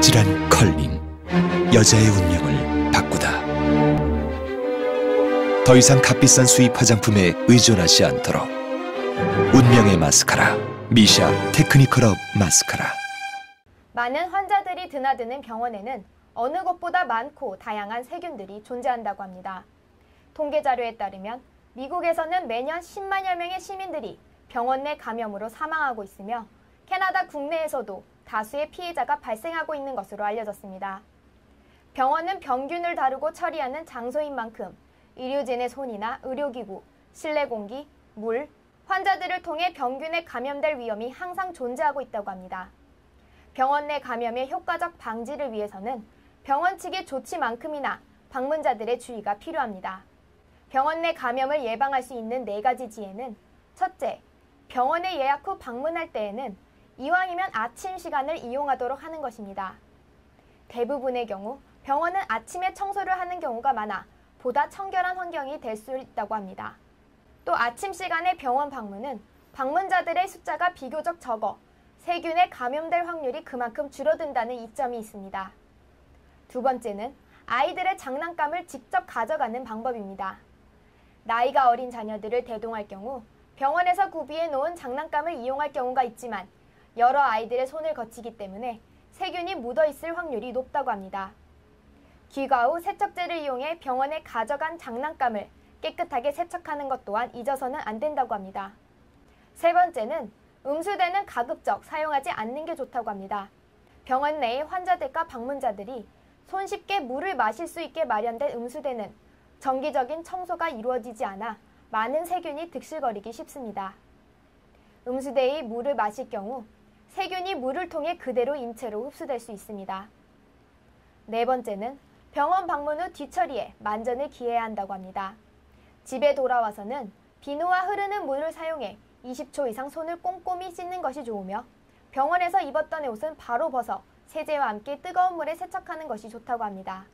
아찔한 컬링 여자의 운명을 바꾸다 더 이상 값비싼 수입 화장품에 의존하지 않도록 운명의 마스카라 미샤 테크니컬업 마스카라 많은 환자들이 드나드는 병원에는 어느 곳보다 많고 다양한 세균들이 존재한다고 합니다. 통계 자료에 따르면 미국에서는 매년 10만여 명의 시민들이 병원 내 감염으로 사망하고 있으며 캐나다 국내에서도 다수의 피해자가 발생하고 있는 것으로 알려졌습니다. 병원은 병균을 다루고 처리하는 장소인 만큼 의료진의 손이나 의료기구, 실내 공기, 물, 환자들을 통해 병균에 감염될 위험이 항상 존재하고 있다고 합니다. 병원 내 감염의 효과적 방지를 위해서는 병원 측의 조치만큼이나 방문자들의 주의가 필요합니다. 병원 내 감염을 예방할 수 있는 네 가지 지혜는 첫째, 병원에 예약 후 방문할 때에는 이왕이면 아침 시간을 이용하도록 하는 것입니다. 대부분의 경우 병원은 아침에 청소를 하는 경우가 많아 보다 청결한 환경이 될 수 있다고 합니다. 또 아침 시간의 병원 방문은 방문자들의 숫자가 비교적 적어 세균에 감염될 확률이 그만큼 줄어든다는 이점이 있습니다. 두 번째는 아이들의 장난감을 직접 가져가는 방법입니다. 나이가 어린 자녀들을 대동할 경우 병원에서 구비해 놓은 장난감을 이용할 경우가 있지만 여러 아이들의 손을 거치기 때문에 세균이 묻어 있을 확률이 높다고 합니다. 귀가 후 세척제를 이용해 병원에 가져간 장난감을 깨끗하게 세척하는 것 또한 잊어서는 안 된다고 합니다. 세 번째는 음수대는 가급적 사용하지 않는 게 좋다고 합니다. 병원 내의 환자들과 방문자들이 손쉽게 물을 마실 수 있게 마련된 음수대는 정기적인 청소가 이루어지지 않아 많은 세균이 득실거리기 쉽습니다. 음수대의 물을 마실 경우 세균이 물을 통해 그대로 인체로 흡수될 수 있습니다. 네 번째는 병원 방문 후 뒤처리에 만전을 기해야 한다고 합니다. 집에 돌아와서는 비누와 흐르는 물을 사용해 20초 이상 손을 꼼꼼히 씻는 것이 좋으며 병원에서 입었던 옷은 바로 벗어 세제와 함께 뜨거운 물에 세척하는 것이 좋다고 합니다.